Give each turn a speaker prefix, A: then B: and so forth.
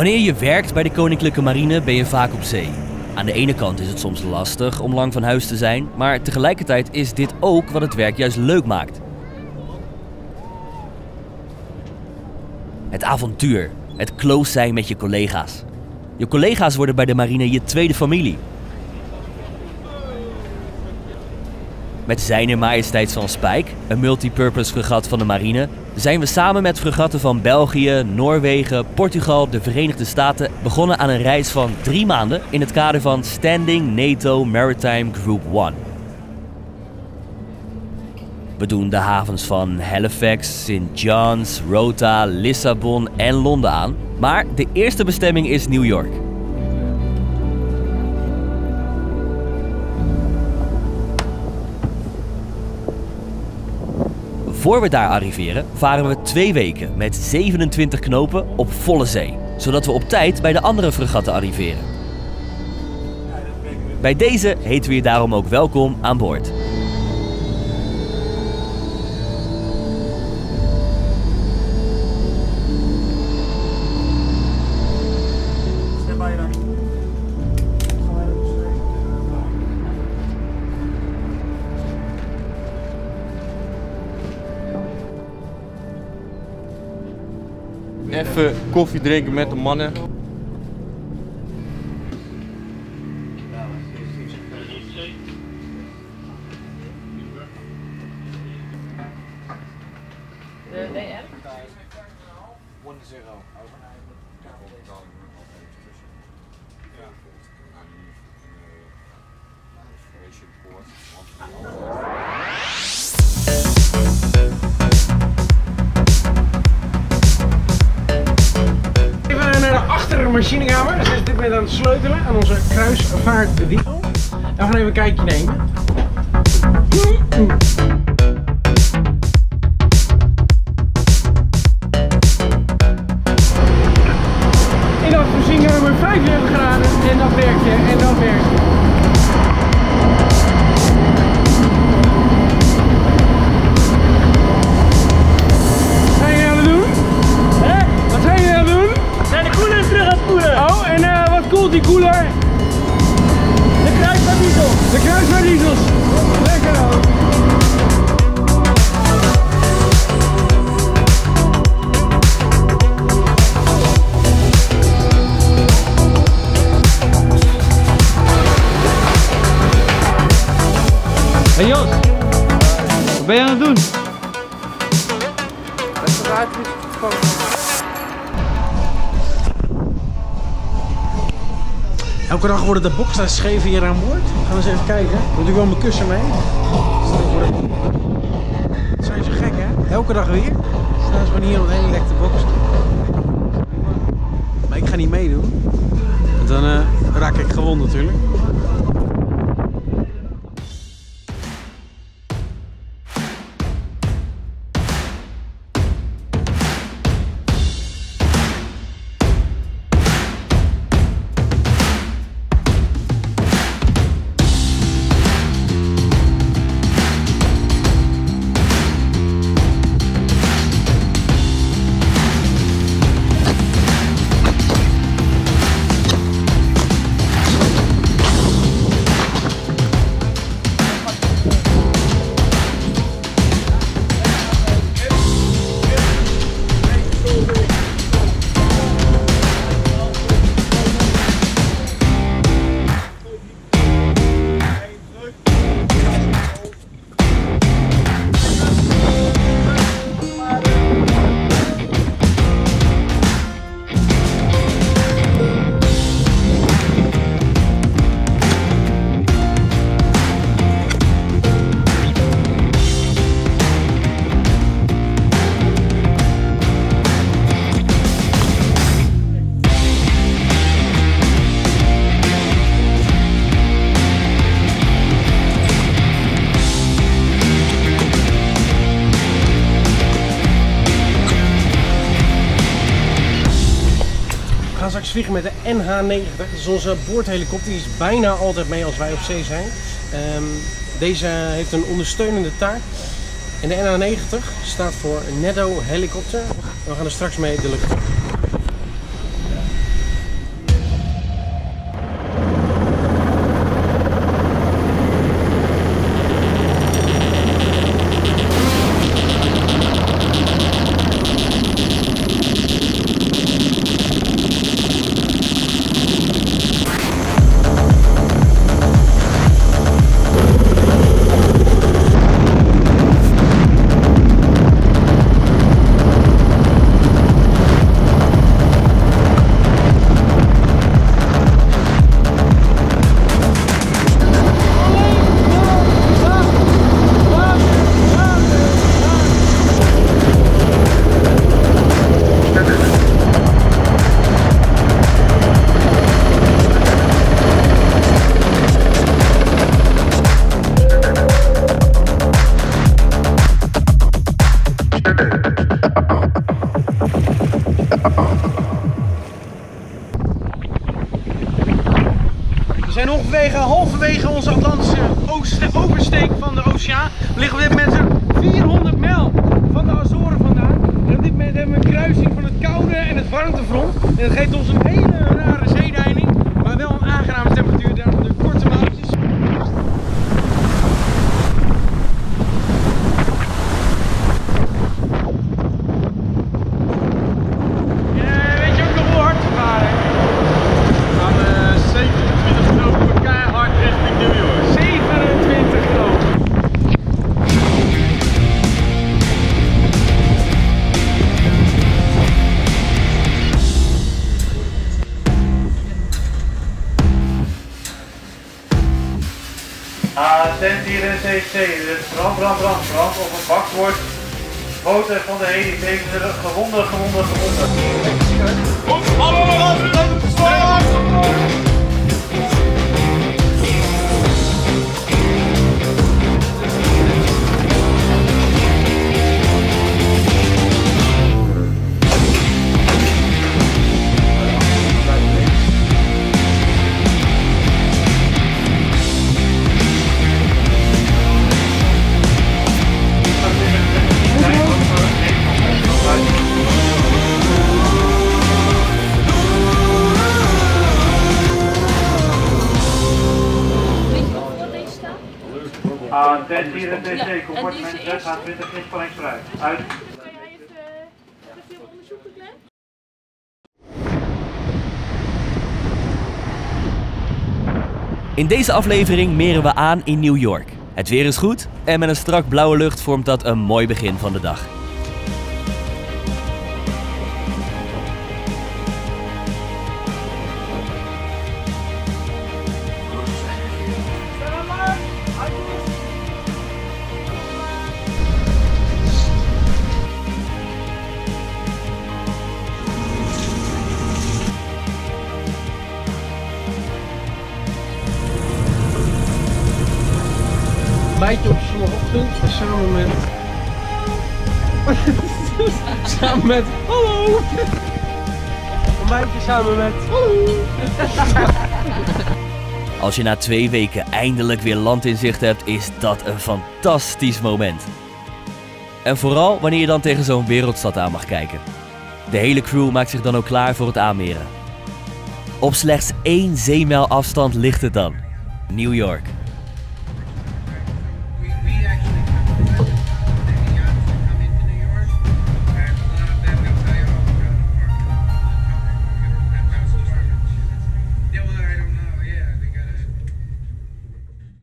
A: Wanneer je werkt bij de Koninklijke Marine ben je vaak op zee. Aan de ene kant is het soms lastig om lang van huis te zijn, maar tegelijkertijd is dit ook wat het werk juist leuk maakt. Het avontuur, het close zijn met je collega's. Je collega's worden bij de marine je tweede familie. Met Zijner Majesteits van Spijk, een multipurpose fregat van de marine, zijn we samen met fregatten van België, Noorwegen, Portugal, de Verenigde Staten begonnen aan een reis van drie maanden in het kader van Standing NATO Maritime Group 1. We doen de havens van Halifax, St. John's, Rota, Lissabon en Londen aan. Maar de eerste bestemming is New York. Voor we daar arriveren, varen we twee weken met 27 knopen op volle zee, zodat we op tijd bij de andere fregatten arriveren. Bij deze heten we je daarom ook welkom aan boord.
B: Even koffie drinken met de mannen.
C: Even de zijn ze dit moment aan het sleutelen aan onze kruisvaartwiel. En we gaan even een kijkje nemen.
B: Ben je aan het doen?
C: Elke dag worden de boxen scheven hier aan boord. Gaan we eens even kijken. Moet ik wel mijn kussen mee? Dat zijn zo gek hè? Elke dag weer. Staan ze gewoon hier op een hele lekte box. Maar ik ga niet meedoen. Want dan eh, raak ik gewond natuurlijk. We vliegen met de NH90. Dat is onze boordhelikopter. Die is bijna altijd mee als wij op zee zijn. Ehm, deze heeft een ondersteunende taak. En de NH90 staat voor Netto Helikopter. We gaan er straks mee de lucht halverwege onze Atlantische oversteek van de oceaan. We liggen op dit
D: A10 hier in CC, dus brand, brand, brand, brand op het bakbord. Foto van de heli tegen de gewonden, gewonden, gewonden. A10 hier in CC, compartiment 6, A20 is van vooruit. Uit.
E: Hij heeft eh, te veel onderzoek gepland.
A: In deze aflevering meren we aan in New York. Het weer is goed en met een strak blauwe lucht vormt dat een mooi begin van de dag.
C: Bijtje op zondagochtend samen met. samen met. Hallo! Ontbijtje samen met. Hallo!
A: Als je na twee weken eindelijk weer land in zicht hebt, is dat een fantastisch moment. En vooral wanneer je dan tegen zo'n wereldstad aan mag kijken. De hele crew maakt zich dan ook klaar voor het aanmeren. Op slechts één zeemijl afstand ligt het dan. New York.